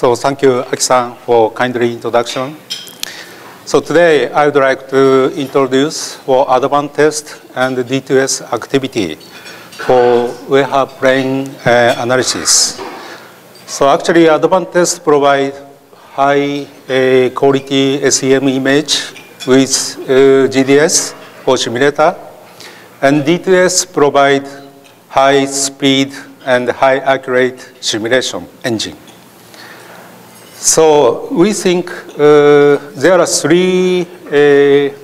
So thank you, Aki-san, for kindly introduction. So today I would like to introduce for Advantest and D2S activity for web brain uh, analysis. So actually advanced test provide high uh, quality SEM image with uh, GDS for simulator and D2S provide high speed and high accurate simulation engine. So we think uh, there are three uh,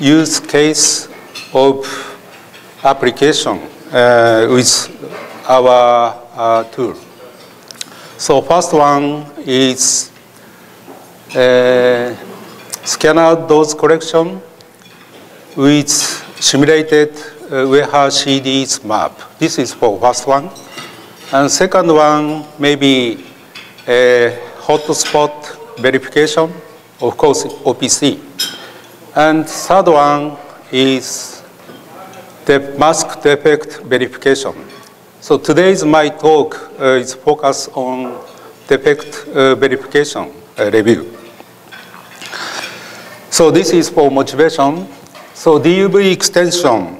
use case of application uh, with our uh, tool. So first one is uh, scanner dose collection with simulated uh, wafer CD's map. This is for first one. And second one, maybe hotspot verification, of course, OPC. And third one is the mask defect verification. So today's my talk uh, is focused on defect uh, verification uh, review. So this is for motivation. So DUV extension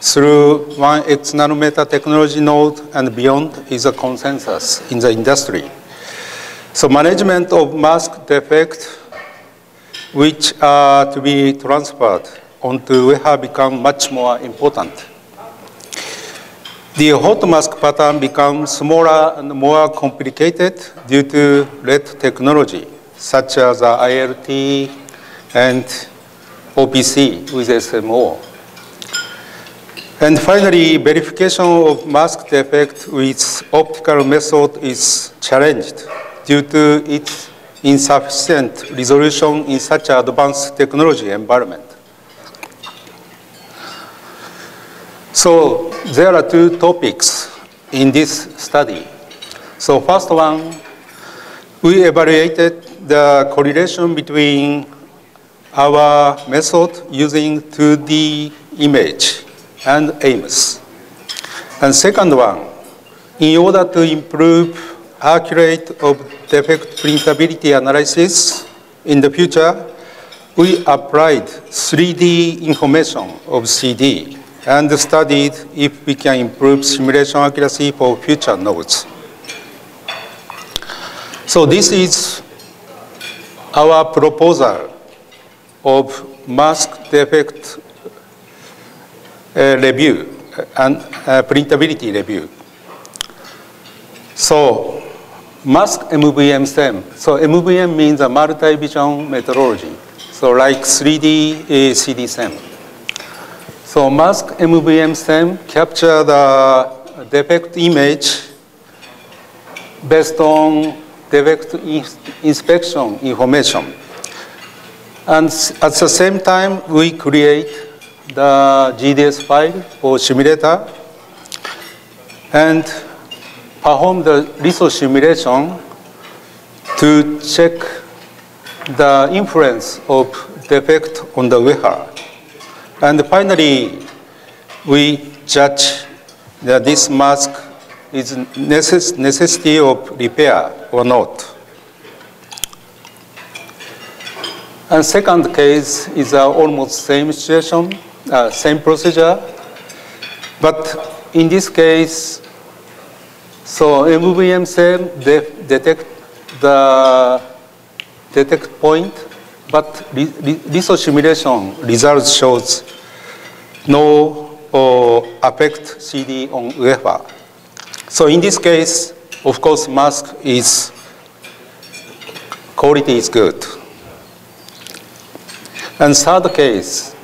through 1x nanometer technology node and beyond is a consensus in the industry. So management of mask defect, which are to be transferred onto have become much more important. The hot mask pattern becomes smaller and more complicated due to RET technology, such as ILT and OPC with SMO. And finally, verification of mask defect with optical method is challenged due to its insufficient resolution in such an advanced technology environment. So there are two topics in this study. So first one, we evaluated the correlation between our method using 2D image and AIMS. And second one, in order to improve accurate of defect printability analysis in the future, we applied 3D information of CD and studied if we can improve simulation accuracy for future nodes. So this is our proposal of mask defect uh, review and uh, printability review. So mask MVM SEM. So MVM means a multi-vision metrology. So like 3D uh, CD SEM. So mask MVM SEM capture the defect image based on defect inspection information. And at the same time, we create the GDS file for simulator and perform the resource simulation to check the influence of defect on the wafer. And finally, we judge that this mask is necess necessity of repair or not. And second case is uh, almost same situation uh, same procedure. But in this case, so MVM de detect the detect point, but this simulation results shows no uh, affect CD on wafer. So in this case, of course, mask is quality is good. And third case,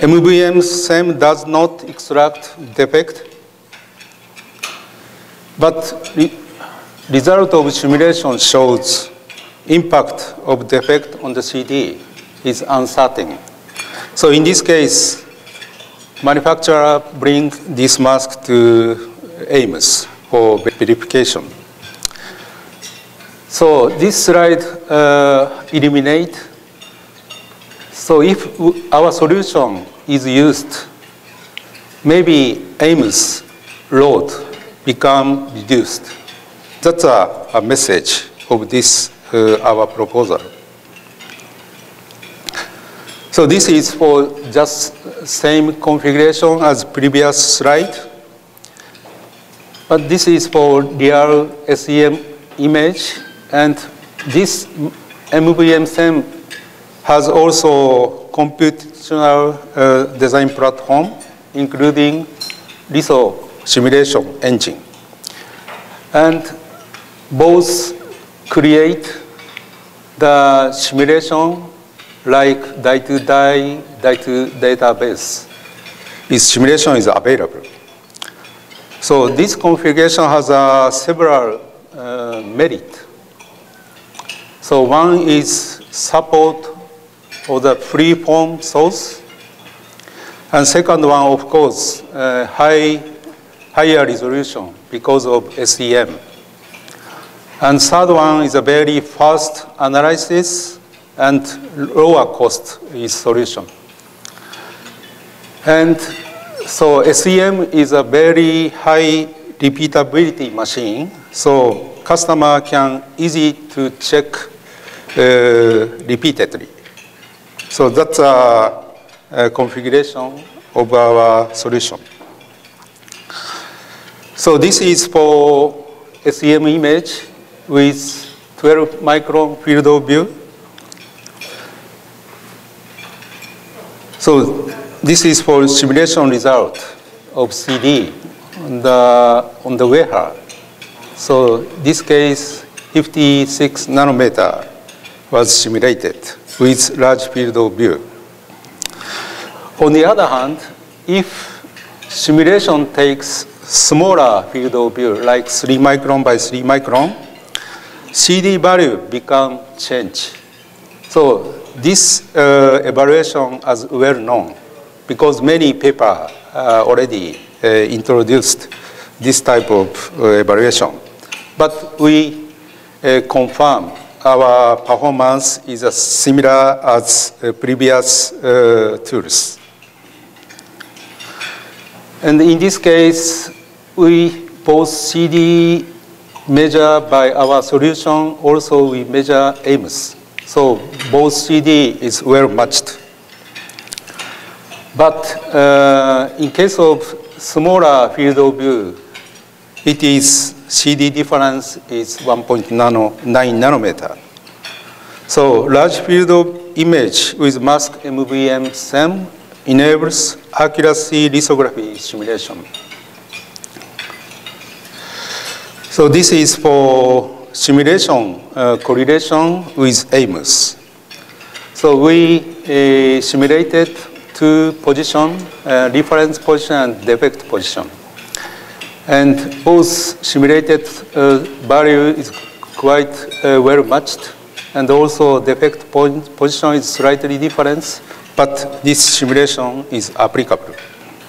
MVM SEM does not extract defect, but re result of simulation shows impact of the defect on the CD is uncertain. So in this case, manufacturer bring this mask to AIMS for verification. So this slide uh, eliminate so if our solution is used, maybe AIMS load become reduced. That's a, a message of this, uh, our proposal. So this is for just same configuration as previous slide. But this is for real SEM image. And this MVM SEM has also computational uh, design platform, including litho simulation engine. And both create the simulation like die-to-die, die-to database. Its simulation is available. So this configuration has uh, several uh, merit. So one is support of the free form source. And second one, of course, uh, high, higher resolution because of SEM. And third one is a very fast analysis and lower cost is solution. And so SEM is a very high repeatability machine, so customer can easy to check uh, repeatedly. So that's a, a configuration of our solution. So this is for SEM image with 12 micron field of view. So this is for simulation result of CD on the, on the wafer. So this case, 56 nanometer was simulated with large field of view. On the other hand, if simulation takes smaller field of view, like 3 micron by 3 micron, CD value become change. So this uh, evaluation is well known because many paper uh, already uh, introduced this type of uh, evaluation. But we uh, confirm our performance is similar as uh, previous tools. And in this case, we both CD measure by our solution, also we measure AIMS. So both CD is well matched. But uh, in case of smaller field of view, it is CD difference is 1.9 nanometer. So large field of image with mask MVM SEM enables accuracy lithography simulation. So this is for simulation uh, correlation with AIMS. So we uh, simulated two position, uh, reference position and defect position. And both simulated uh, value is quite uh, well matched. And also defect position is slightly different, but this simulation is applicable.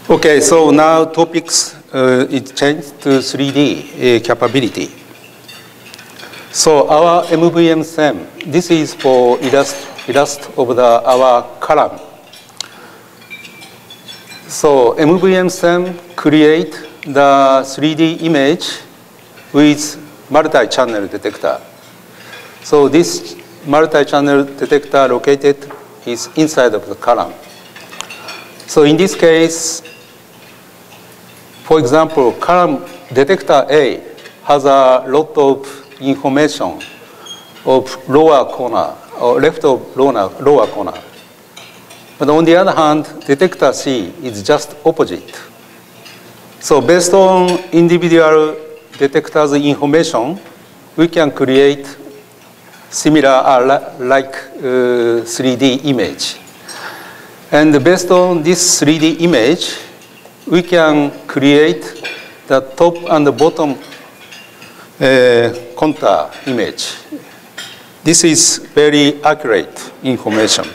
Okay, so now topics uh, it changed to 3D capability. So our MVM SEM, this is for illust, illust of the, our column. So MVM SEM create the 3D image with multi-channel detector. So this multi-channel detector located is inside of the column. So in this case, for example, column detector A has a lot of information of lower corner or left of lower, lower corner. But on the other hand, detector C is just opposite. So based on individual detectors information, we can create similar uh, like uh, 3D image. And based on this 3D image, we can create the top and the bottom uh, contour image. This is very accurate information.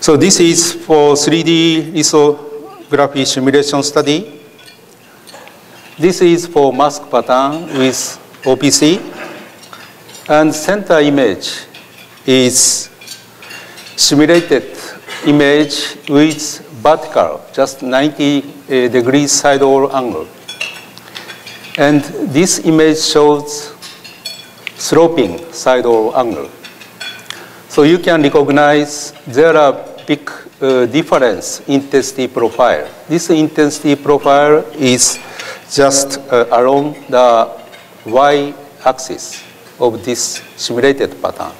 So this is for 3D lithography simulation study. This is for mask pattern with OPC. And center image is simulated image with vertical, just 90 uh, degrees side angle. And this image shows sloping side or angle. So you can recognize there are big uh, difference intensity profile. This intensity profile is just uh, along the y-axis of this simulated pattern.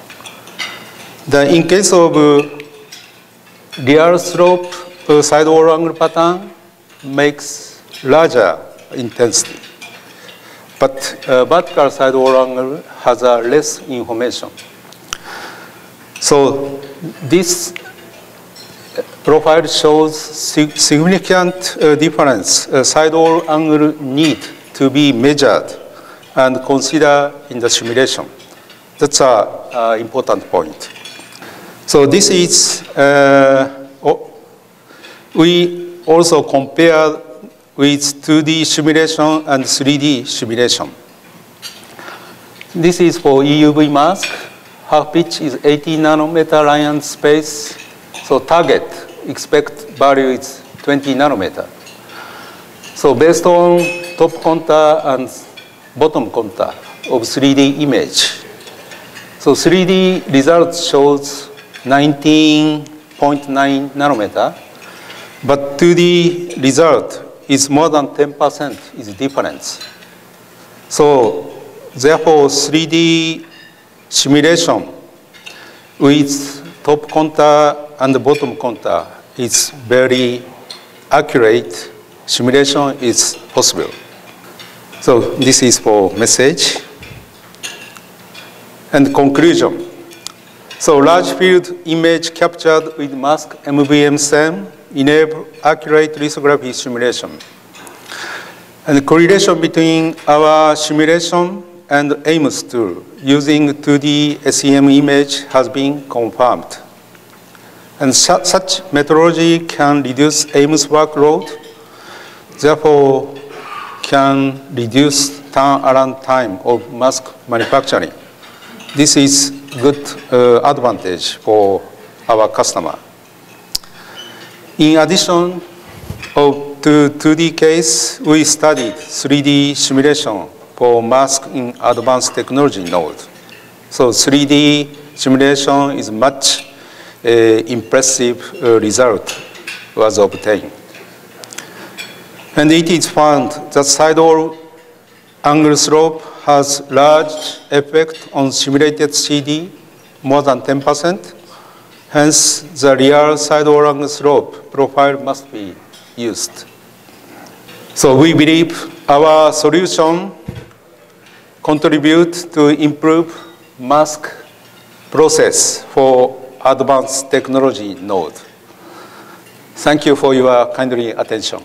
The, in case of uh, real slope uh, side wall angle pattern makes larger intensity. But uh, vertical side wall angle has a less information. So this profile shows significant uh, difference. Uh, side wall angle need to be measured and considered in the simulation. That's an important point. So this is, uh, we also compare with 2D simulation and 3D simulation. This is for EUV mask. Half pitch is 80 nanometer line space. So target expect value is 20 nanometer. So based on top contour and bottom contour of 3D image, so 3D result shows 19.9 nanometer, but 2D result is more than 10% is difference. So therefore 3D simulation with top contour and the bottom contour is very accurate. Simulation is possible. So this is for message. And conclusion. So large field image captured with mask MVM SEM enable accurate lithography simulation. And correlation between our simulation and AIMS tool using 2D SEM image has been confirmed. And su such methodology can reduce AIMS workload, therefore can reduce turnaround time of mask manufacturing. This is good uh, advantage for our customer. In addition of to 2D case, we studied 3D simulation for mask in advanced technology node. So 3D simulation is much impressive uh, result was obtained. And it is found that sidewall angle slope has large effect on simulated CD, more than 10%. Hence, the real side wall slope profile must be used. So we believe our solution contribute to improve mask process for advanced technology node. Thank you for your kindly attention.